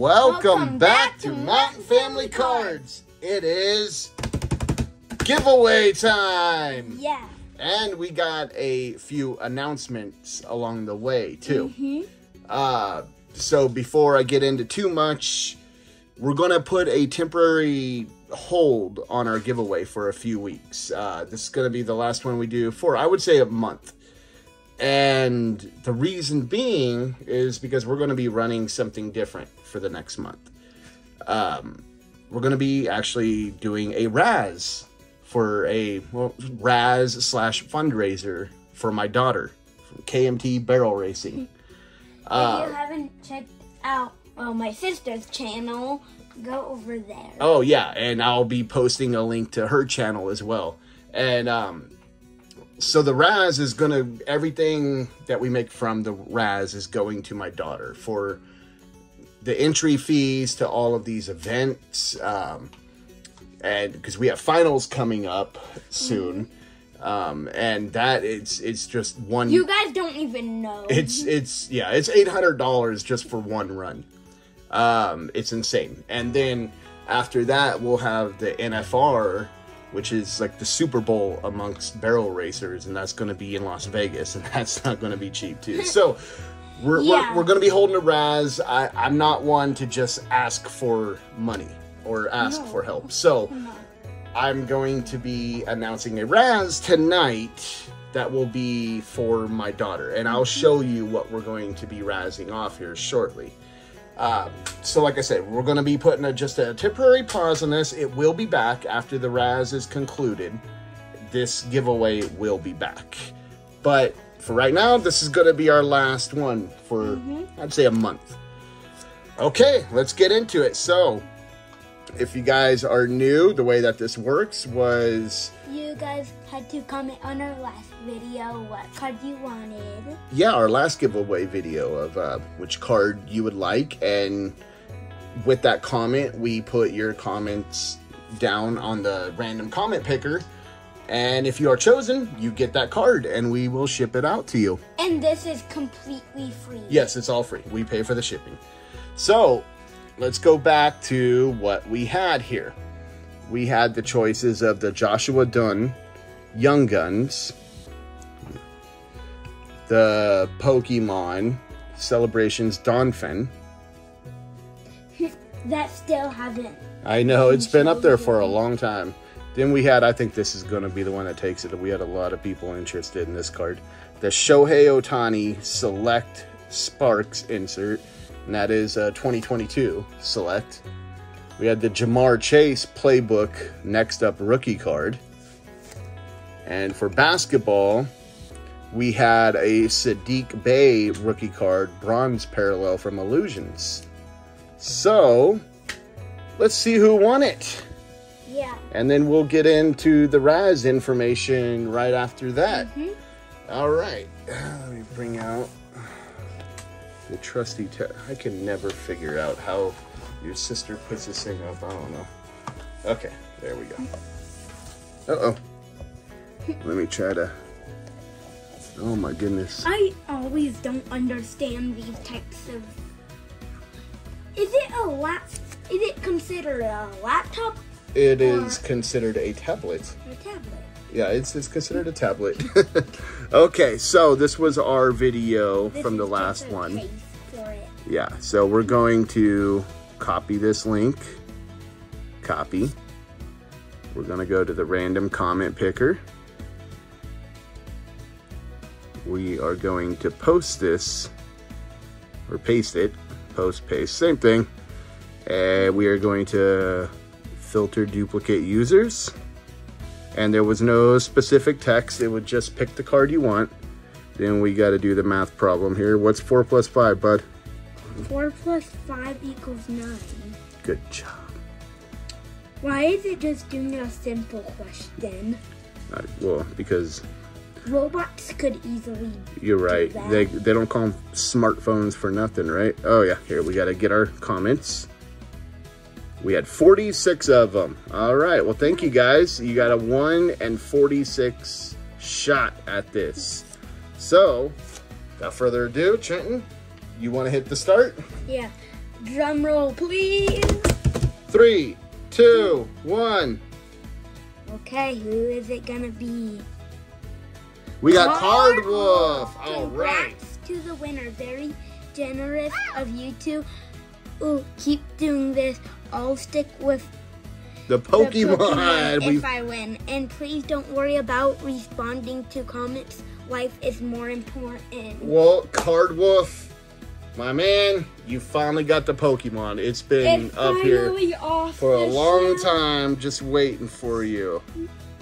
Welcome, Welcome back, back to Mountain Family Family Cards. It is giveaway time. Yeah. And we got a few announcements along the way, too. Mm-hmm. Uh, so before I get into too much, we're going to put a temporary hold on our giveaway for a few weeks. Uh, this is going to be the last one we do for, I would say, a month. And the reason being is because we're going to be running something different for the next month. Um, we're going to be actually doing a Razz for a well, Razz slash fundraiser for my daughter from KMT Barrel Racing. if you haven't checked out well, my sister's channel, go over there. Oh yeah, and I'll be posting a link to her channel as well. And um so the Razz is gonna everything that we make from the Razz is going to my daughter for the entry fees to all of these events. Um and because we have finals coming up soon. Um and that it's it's just one You guys don't even know. it's it's yeah, it's eight hundred dollars just for one run. Um, it's insane. And then after that, we'll have the NFR, which is like the Super Bowl amongst barrel racers, and that's going to be in Las Vegas, and that's not going to be cheap too. So. We're, Yeah. we're, we're going to be holding a Razz. I, I'm not one to just ask for money or ask No. for help. So I'm going to be announcing a Razz tonight that will be for my daughter, and I'll mm-hmm. show you what we're going to be razzing off here shortly. Um, so, like I said, we're going to be putting a, just a temporary pause on this. It will be back after the Razz is concluded. This giveaway will be back, but for right now, this is going to be our last one for I'd say a month. Okay, let's get into it. So, if you guys are new, the way that this works was You guys had to comment on our last video what card you wanted. yeah, our last giveaway video of uh, which card you would like, and with that comment, we put your comments down on the random comment picker, and if you are chosen, you get that card, and we will ship it out to you. And this is completely free. Yes, it's all free. We pay for the shipping. So, let's go back to what we had here. We had the choices of the Joshua Dunn Young Guns, the Pokemon Celebrations Donphan. That still haven't. I know it's been up there for a long time. Then we had, I think this is going to be the one that takes it. We had a lot of people interested in this card. The Shohei Ohtani Select Sparks insert, and that is uh, 2022 Select. We had the Ja'Marr Chase Playbook Next Up rookie card. And for basketball, we had a Saddiq Bey rookie card, bronze parallel from Illusions. So, let's see who won it. Yeah. And then we'll get into the Razz information right after that. Mhm. All right. Let me bring out the trusty. I can never figure out how your sister puts this thing up. I don't know. Okay, there we go. Uh oh. Let me try to. Oh my goodness. I always don't understand these types of. Is it a lap? Is it considered a laptop It is considered a tablet. or tablet? Yeah, it's, it's considered a tablet. okay, so this was our video This from the last a one. for it. Yeah, so we're going to copy this link. Copy. We're to go to the random comment picker. We are going to post this or paste it. Post, paste, same thing. And we are going to filter duplicate users. And there was no specific text, it would just pick the card you want. Then we got to do the math problem here. What's 4 plus 5, bud? Four plus five equals nine. Good job. Why is it just doing a simple question? Uh, well, because Robots could easily. you're right. They, they don't call them smartphones for nothing, right? Oh, yeah. Here, we got to get our comments. We had 46 of them. All right. Well, thank you guys. You got a 1 and 46 shot at this. So, without further ado, Trenton, you want to hit the start? Yeah. Drum roll, please. Three, two, one. Okay, who is it gonna be? We got Card Wolf. All right. Congrats to the winner. Very generous of you two. Ooh, keep doing this. I'll stick with The the Pokemon. Pokemon We if I win. And please don't worry about responding to comments. Life is more important. well, Card Wolf, my man, you finally got the Pokemon. It's been It's up here for a long time, just waiting for you.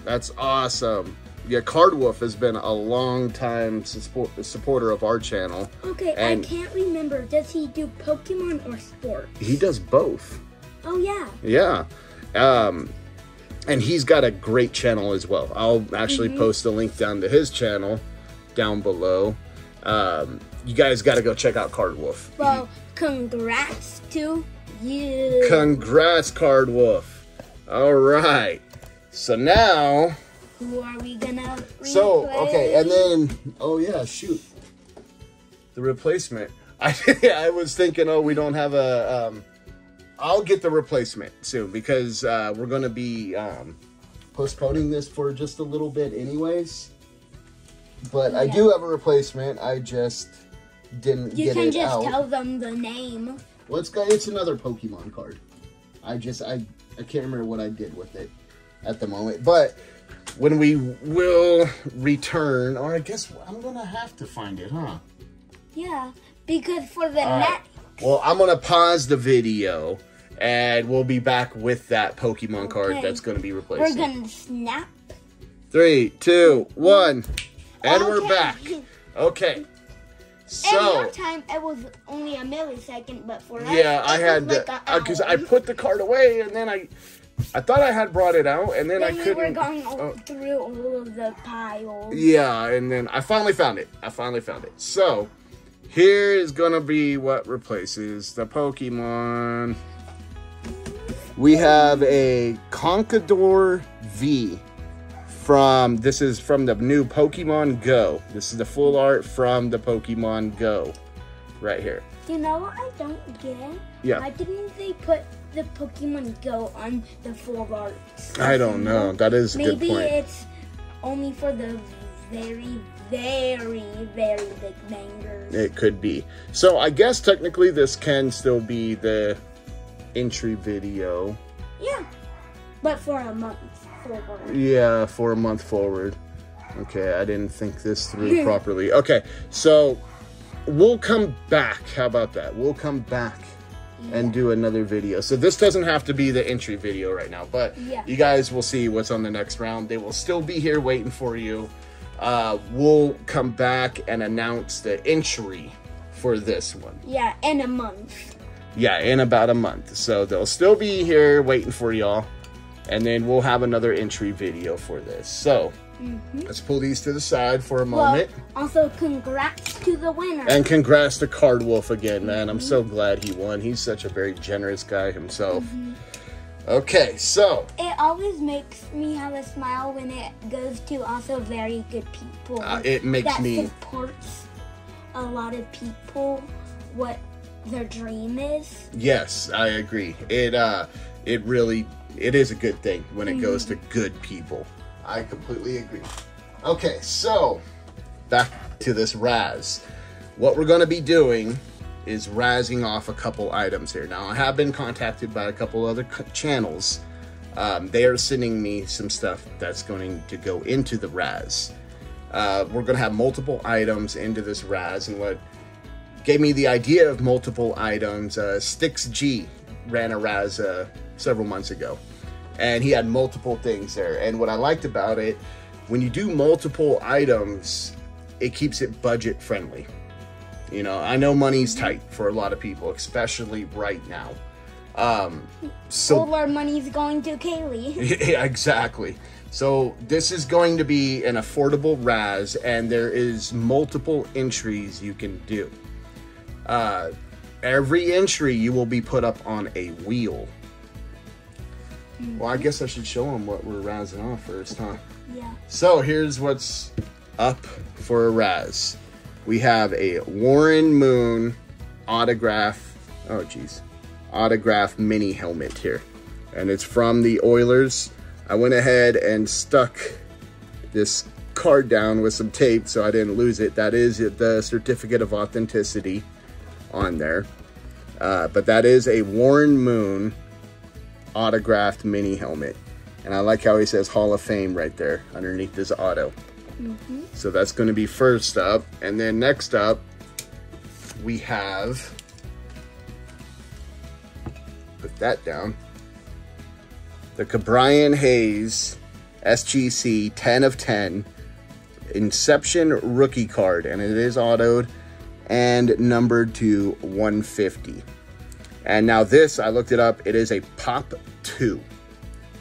That's awesome. Yeah, Card Wolf has been a long time support, supporter of our channel. Okay, And- I can't remember. Does he do Pokemon or sports? He does both. Oh yeah. Yeah. Um, and he's got a great channel as well. I'll actually Mm-hmm. post a link down to his channel down below. Um, you guys got to go check out Card Wolf. Well, congrats to you. Congrats, Card Wolf. All right. So now, Who are we gonna? so okay, and then oh yeah, shoot, the replacement. I I was thinking, oh, we don't have a. Um, I'll get the replacement soon because uh, we're gonna be um, postponing this for just a little bit, anyways. But I do have a replacement. I just didn't you get can just tell them the name. Well, it's got, it's another Pokemon card. I just I I can't remember what I did with it at the moment, but when we will return, or I guess I'm gonna have to find it, huh? Yeah, because for the All right. next. Well, I'm gonna pause the video, and we'll be back with that Pokemon card that's gonna be replaced. We're gonna snap. Three, two, one, and we're back. Okay. And So. your time it was only a millisecond, but for us, Yeah, I had like because hour. I put the card away and then I, I thought I had brought it out and then, Then I couldn't. We were going all oh, through all of the piles. yeah, and then I finally found it. I finally found it. So here is gonna be what replaces the Pokemon. We have a Conkeldurr V from this is from the new Pokemon Go. This is the full art from the Pokemon Go, right here. You know what I don't get? Yeah. Why didn't they put the Pokemon Go on the full art? I don't know. That is a good Maybe it's only for the very, very, very big bangers. It could be. So I guess technically this can still be the entry video. Yeah, but for a month forward. Yeah, for a month forward. Okay, I didn't think this through properly. Okay, so we'll come back. How about that? We'll come back and do another video. So this doesn't have to be the entry video right now, but Yeah. you guys will see what's on the next round. They will still be here waiting for you. Uh, we'll come back and announce the entry for this one. Yeah, in a month. Yeah, in about a month. So they'll still be here waiting for y'all. And then we'll have another entry video for this. So let's pull these to the side for a Mm-hmm. Well, moment. also congrats to the winner. and congrats to Card Wolf again, man. I'm so glad he won. He's such a very generous guy himself. Mm-hmm. Okay, so it always makes me have a smile when it goes to also very good people. uh, it makes that me supports a lot of people what their dream is. Yes, I agree. It uh it really it is a good thing when it goes to Mm-hmm. good people. I completely agree. Okay, so back to this Razz. What we're going to be doing is razzing off a couple items here. Now, I have been contacted by a couple other channels. Um, they are sending me some stuff that's going to go into the Razz. Uh, we're going to have multiple items into this Razz, and what gave me the idea of multiple items. Uh, Stix G ran a Razz uh, several months ago, and he had multiple things there. And what I liked about it, when you do multiple items, it keeps it budget friendly. You know, I know money's tight for a lot of people, especially right now. Um, so All our money's going to Kaylee. yeah, exactly. So this is going to be an affordable Razz, and there is multiple entries you can do. Uh, every entry you will be put up on a wheel. Well, I guess I should show them what we're razzing off first, huh? Yeah. So here's what's up for a Razz. We have a Warren Moon autograph. Oh, geez. autograph mini helmet here. And it's from the Oilers. I went ahead and stuck this card down with some tape so I didn't lose it. That is the certificate of authenticity on there. Uh, but that is a Warren Moon autographed mini helmet. And I like how he says Hall of Fame right there underneath his auto. Mm-hmm. So that's going to be first up. And then next up, we have, put that down, the Ke'Bryan Hayes SGC 10 of 10 Inception rookie card. And it is autoed and numbered to 150. And now this, I looked it up, it is a pop 2.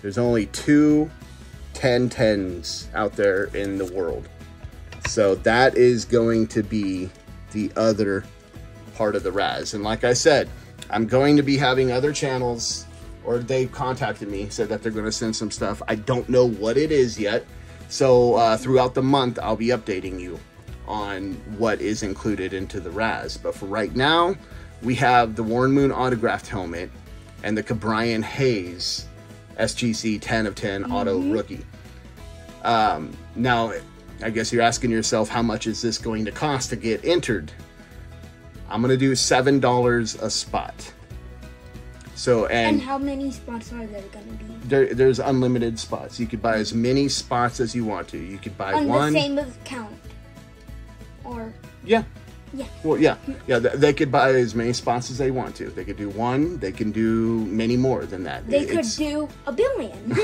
There's only two 1010s out there in the world. So that is going to be the other part of the Razz. And like I said, I'm going to be having other channels, or they've contacted me, said that they're going to send some stuff. I don't know what it is yet. So uh, throughout the month, I'll be updating you on what is included into the Razz. But for right now, we have the Warren Moon autographed helmet and the Ke'Bryan Hayes SGC 10 of 10 auto rookie. Um, now, I guess you're asking yourself, how much is this going to cost to get entered? I'm going to do $7 a spot. So, and, And how many spots are there gonna be? there, there's unlimited spots. You could buy as many spots as you want to. You could buy On one. the same account. Or Yeah. Yeah. Well, yeah, yeah. They could buy as many spots as they want to. They could do one. They can do many more than that. They could do a billion.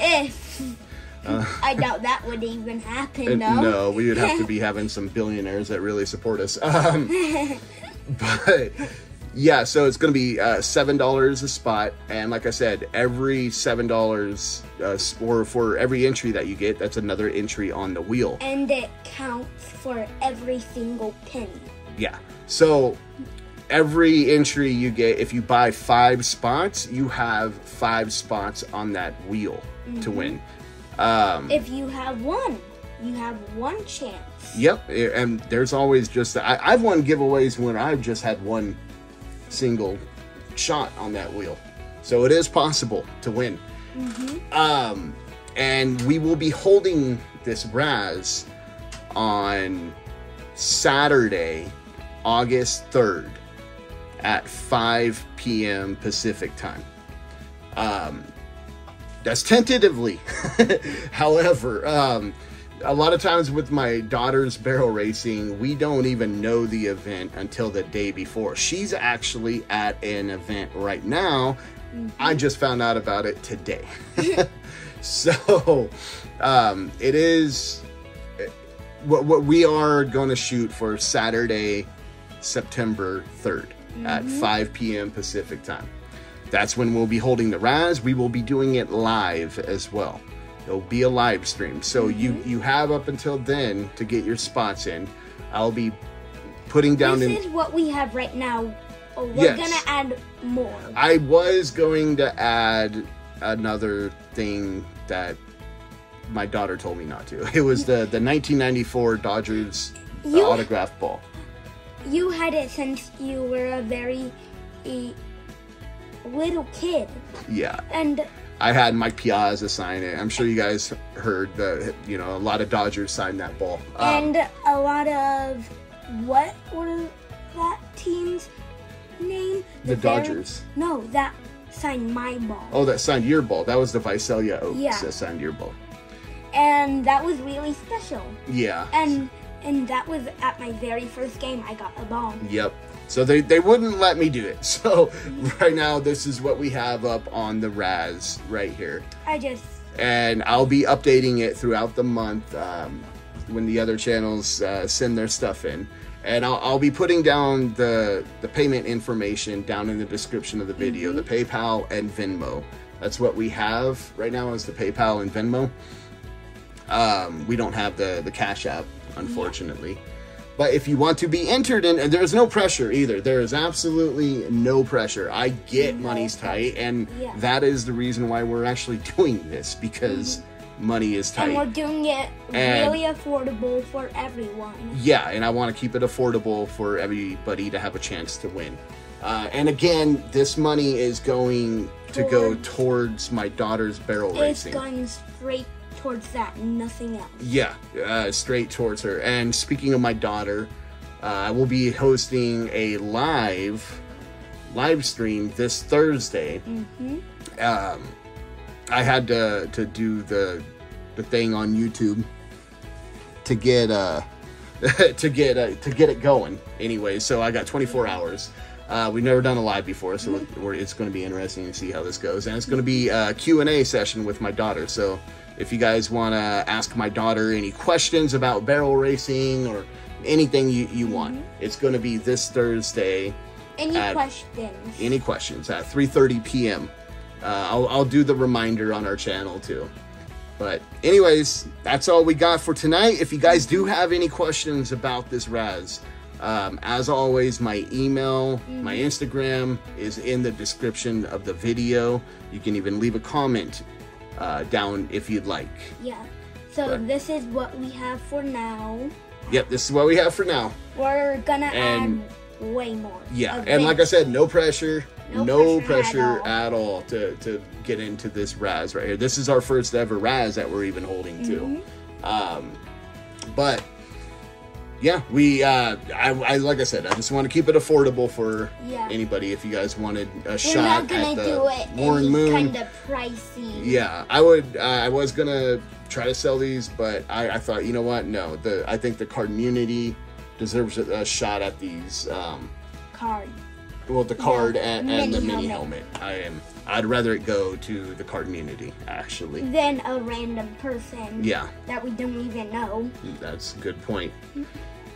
if I doubt that would even happen Uh, though. no, we would have to be having some billionaires that really support us. Um, but yeah, so it's going to be uh, seven dollars a spot, and like I said, every seven dollars, uh, or for every entry that you get, that's another entry on the wheel. And it counts for every single penny. Yeah. So every entry you get, if you buy five spots, you have five spots on that wheel to win. Um, If you have one, you have one chance. yep. And there's always just, I, I've won giveaways when I've just had one single shot on that wheel. So it is possible to win. Um, and we will be holding this Razz on Saturday, August 3rd at 5 p.m. Pacific time. Um, that's tentatively. However, um, a lot of times with my daughter's barrel racing, we don't even know the event until the day before. She's actually at an event right now. I mm-hmm. just found out about it today. so um, it is eh, what, what we are going to shoot for Saturday, September 3rd at mm-hmm. 5 p.m. Pacific time. That's when we'll be holding the Razz. We will be doing it live as well. It'll be a live stream. So you mm-hmm. you have up until then to get your spots in. I'll be putting down This in is what we have right now. Oh, we're Yes. gonna add more. I was going to add another thing that my daughter told me not to. It was the the 1994 Dodgers You- autograph ball. You had it since you were a very a little kid, Yeah, and I had Mike Piazza sign it. I'm sure you guys heard the you know a lot of Dodgers signed that ball. Um, and a lot of what were that team's name? the very- Dodgers. No, that signed my ball, Oh, that signed your ball. That was the Visalia Oaks Yeah. that signed your ball. and that was really special. Yeah. And and that was at my very first game. I got a ball. Yep. So they, they wouldn't let me do it. So right now this is what we have up on the Razz right here. I just And I'll be updating it throughout the month um, when the other channels uh, send their stuff in. And I'll, I'll be putting down the, the payment information down in the description of the video, the PayPal and Venmo. That's what we have right now is the PayPal and Venmo. Um, we don't have the, the Cash App, unfortunately. But if you want to be entered in, and there's no pressure either. There is absolutely no pressure. I get money's tight, and Yeah. that is the reason why we're actually doing this because money is tight. and we're doing it And- really affordable for everyone. Yeah, and I want to keep it affordable for everybody to have a chance to win. Uh, and again, this money is going to go Towards- towards my daughter's barrel It's racing. going straight towards that, nothing else. Yeah, uh, straight towards her. And speaking of my daughter, uh, I will be hosting a live live stream this Thursday. Mm-hmm. Um, I had to to do the the thing on YouTube to get uh to get uh, to get it going. Anyway, so I got 24 hours. Uh, we've never done a live before, so we're, it's going to be interesting to see how this goes. And it's going to be a Q and A session with my daughter. So if you guys want to ask my daughter any questions about barrel racing or anything you, you want, it's going to be this Thursday Any questions? any questions at 3.30 p.m uh, I'll, I'll do the reminder on our channel too. But anyways that's all we got for tonight. If you guys do have any questions about this razz um, as always my email my instagram is in the description of the video. You can even leave a comment uh, down if you'd like yeah. So But- this is what we have for now. yep this is what we have for now We're gonna And- add way more. Yeah, and like I said, no pressure, no, No pressure, pressure at, all. to to get into this Razz right here. This is our first ever Razz that we're even holding to. Um, but yeah, we uh, I, I like I said, I just want to keep it affordable for Yeah. anybody. If you guys wanted a We're shot not at the do it Warren Moon, kind of pricey. yeah, I would. Uh, I was gonna try to sell these, but I, I thought, you know what? No, the I think the card community deserves a, a shot at these. Um, Card. well, the card Yeah, and, and the mini mini helmet. helmet. I am. I'd rather it go to the card community. Actually, Than a random person. yeah, That we don't even know. that's a good point.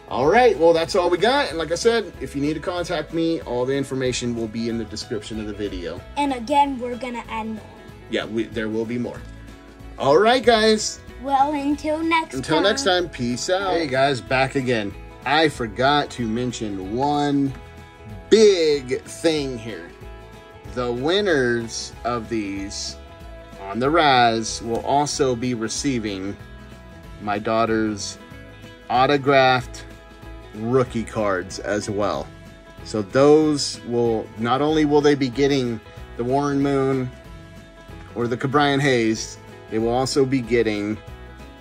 All right, well, that's all we got. And like I said, if you need to contact me, all the information will be in the description of the video. And again, we're gonna add more. Yeah, we, there will be more. All right, guys. Well, until next Until time. next time, peace out. Hey guys, back again. I forgot to mention one big thing here. The winners of these on the Razz will also be receiving my daughter's autographed rookie cards as well. So those will not only will they be getting the Warren Moon or the Ke'Bryan Hayes, they will also be getting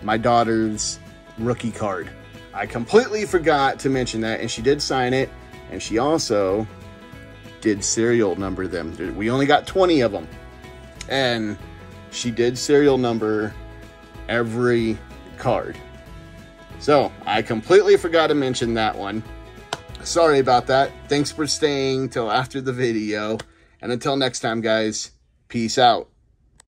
my daughter's rookie card. I completely forgot to mention that, and she did sign it, and she also did serial number them. We only got 20 of them, and she did serial number every card. So I completely forgot to mention that one. Sorry about that. Thanks for staying till after the video, and until next time, guys, peace out.